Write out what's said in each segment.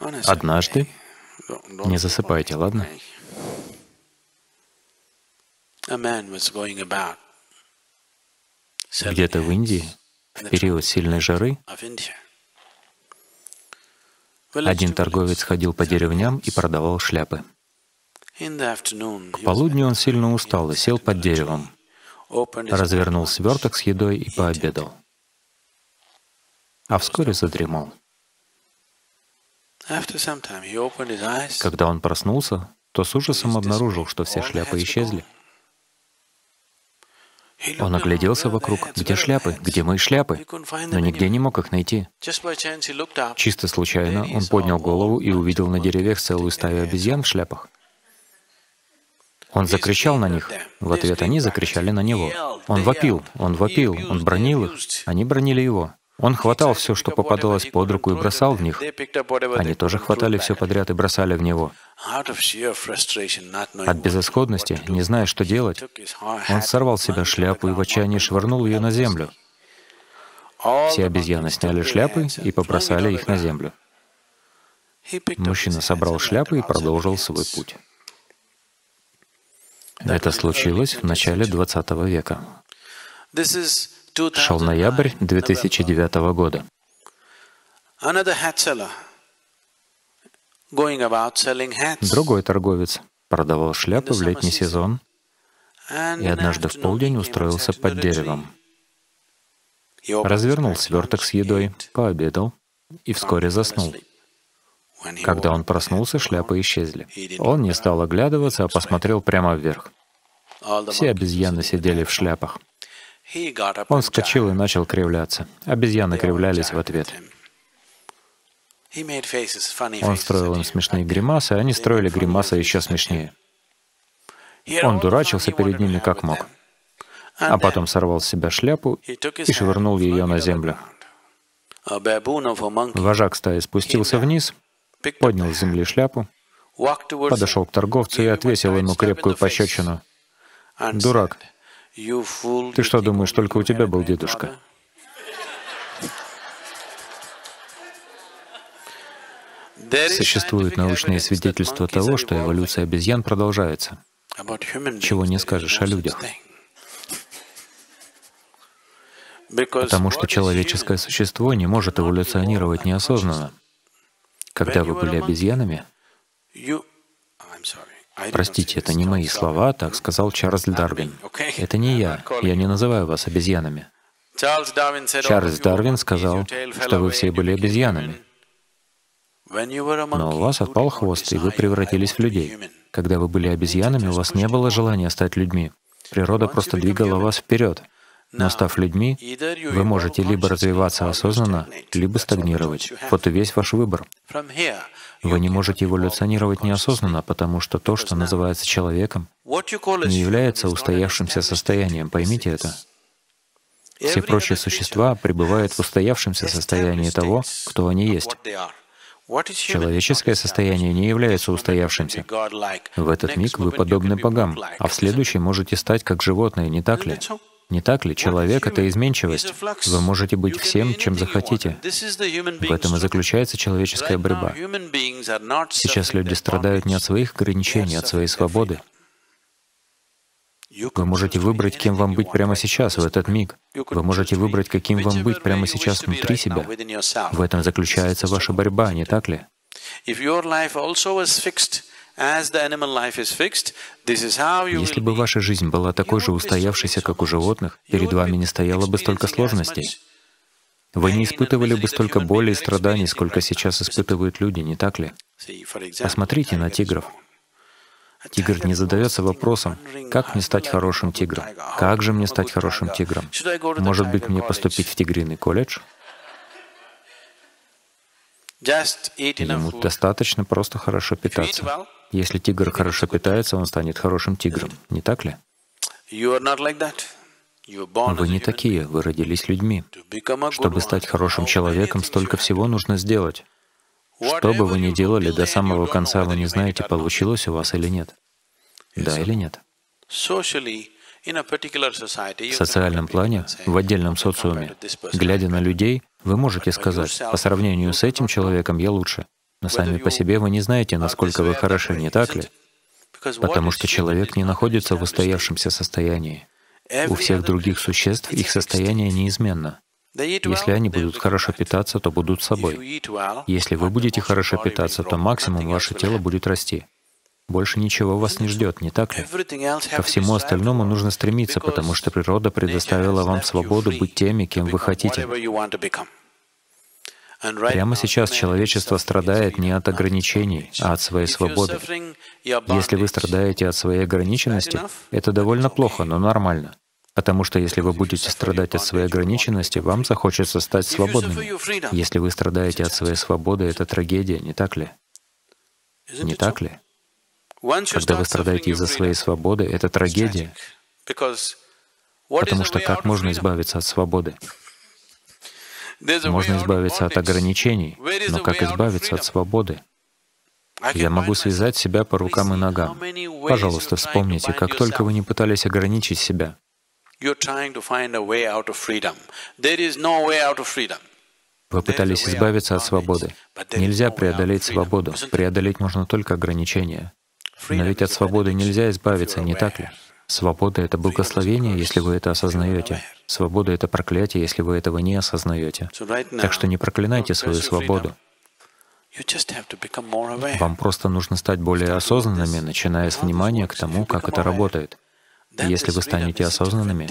Однажды, не засыпайте, ладно? Где-то в Индии, в период сильной жары, один торговец ходил по деревням и продавал шляпы. К полудню он сильно устал и сел под деревом, развернул сверток с едой и пообедал. А вскоре задремал. Когда он проснулся, то с ужасом обнаружил, что все шляпы исчезли. Он огляделся вокруг. Где шляпы? Где мои шляпы? Но нигде не мог их найти. Чисто случайно он поднял голову и увидел на деревьях целую стаю обезьян в шляпах. Он закричал на них. В ответ они закричали на него. Он вопил, он вопил, он бронил их. Они бронили его. Он хватал все, что попадалось под руку, и бросал в них. Они тоже хватали все подряд и бросали в него. От безысходности, не зная, что делать, он сорвал с себя шляпу и в отчаянии швырнул ее на землю. Все обезьяны сняли шляпы и побросали их на землю. Мужчина собрал шляпы и продолжил свой путь. Это случилось в начале 20 века. Шел ноябрь 2009 года. Другой торговец продавал шляпы в летний сезон и однажды в полдень устроился под деревом. Развернул сверток с едой, пообедал и вскоре заснул. Когда он проснулся, шляпы исчезли. Он не стал оглядываться, а посмотрел прямо вверх. Все обезьяны сидели в шляпах. Он вскочил и начал кривляться. Обезьяны кривлялись в ответ. Он строил им смешные гримасы, а они строили гримасы еще смешнее. Он дурачился перед ними как мог. А потом сорвал с себя шляпу и швырнул ее на землю. Вожак стаи спустился вниз, поднял с земли шляпу, подошел к торговцу и отвесил ему крепкую пощечину. «Дурак, ты что думаешь, только у тебя был дедушка?» Существуют научные свидетельства того, что эволюция обезьян продолжается. Чего не скажешь о людях. Потому что человеческое существо не может эволюционировать неосознанно. Когда вы были обезьянами, простите, это не мои слова, так сказал Чарльз Дарвин. Это не я, я не называю вас обезьянами. Чарльз Дарвин сказал, что вы все были обезьянами. Но у вас отпал хвост, и вы превратились в людей. Когда вы были обезьянами, у вас не было желания стать людьми. Природа просто двигала вас вперед. Но став людьми, вы можете либо развиваться осознанно, либо стагнировать. Вот и весь ваш выбор. Вы не можете эволюционировать неосознанно, потому что то, что называется человеком, не является устоявшимся состоянием. Поймите это. Все прочие существа пребывают в устоявшемся состоянии того, кто они есть. Человеческое состояние не является устоявшимся. В этот миг вы подобны богам, а в следующий можете стать как животное, не так ли? Не так ли? Человек — это изменчивость. Вы можете быть всем, чем захотите. В этом и заключается человеческая борьба. Сейчас люди страдают не от своих ограничений, а от своей свободы. Вы можете выбрать, кем вам быть прямо сейчас, в этот миг. Вы можете выбрать, каким вам быть прямо сейчас внутри себя. В этом заключается ваша борьба, не так ли? Если бы ваша жизнь была такой же устоявшейся, как у животных, перед вами не стояло бы столько сложностей. Вы не испытывали бы столько боли и страданий, сколько сейчас испытывают люди, не так ли? Посмотрите на тигров. Тигр не задается вопросом, как мне стать хорошим тигром? Как же мне стать хорошим тигром? Может быть, мне поступить в тигриный колледж? Ему достаточно просто хорошо питаться. Если тигр хорошо питается, он станет хорошим тигром, не так ли? Вы не такие, вы родились людьми. Чтобы стать хорошим человеком, столько всего нужно сделать. Что бы вы ни делали, до самого конца вы не знаете, получилось у вас или нет. Да или нет? В социальном плане, в отдельном социуме, глядя на людей, вы можете сказать, по сравнению с этим человеком я лучше. Но сами по себе вы не знаете, насколько вы хороши, не так ли? Потому что человек не находится в устоявшемся состоянии. У всех других существ их состояние неизменно. Если они будут хорошо питаться, то будут собой. Если вы будете хорошо питаться, то максимум ваше тело будет расти. Больше ничего вас не ждет, не так ли? Ко всему остальному нужно стремиться, потому что природа предоставила вам свободу быть теми, кем вы хотите. Прямо сейчас человечество страдает не от ограничений, а от своей свободы. Если вы страдаете от своей ограниченности, это довольно плохо, но нормально. Потому что если вы будете страдать от своей ограниченности, вам захочется стать свободными. Если вы страдаете от своей свободы, это трагедия, не так ли? Не так ли? Когда вы страдаете из-за своей свободы, это трагедия. Потому что как можно избавиться от свободы? Можно избавиться от ограничений, но как избавиться от свободы? Я могу связать себя по рукам и ногам. Пожалуйста, вспомните, как только вы не пытались ограничить себя. Вы пытались избавиться от свободы. Нельзя преодолеть свободу. Преодолеть можно только ограничения. Но ведь от свободы нельзя избавиться, не так ли? Свобода — это благословение, если вы это осознаете. Свобода — это проклятие, если вы этого не осознаете. Так что не проклинайте свою свободу. Вам просто нужно стать более осознанными, начиная с внимания к тому, как это работает. И если вы станете осознанными,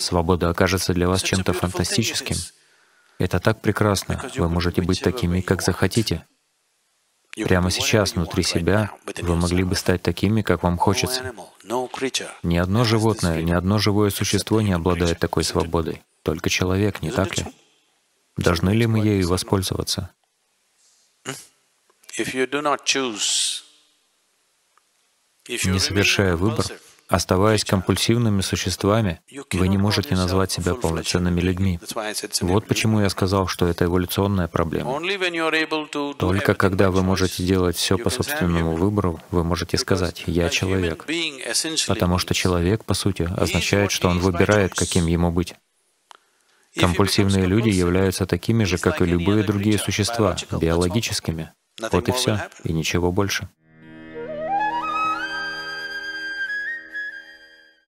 свобода окажется для вас чем-то фантастическим. Это так прекрасно. Вы можете быть такими, как захотите. Прямо сейчас, внутри себя, вы могли бы стать такими, как вам хочется. Ни одно животное, ни одно живое существо не обладает такой свободой. Только человек, не так ли? Должны ли мы ею воспользоваться? Не совершая выбор, Оставаясь компульсивными существами, вы не можете назвать себя полноценными людьми. Вот почему я сказал, что это эволюционная проблема. Только когда вы можете делать все по собственному выбору, вы можете сказать «я человек». Потому что человек, по сути, означает, что он выбирает, каким ему быть. Компульсивные люди являются такими же, как и любые другие существа, биологическими. Вот и все, и ничего больше.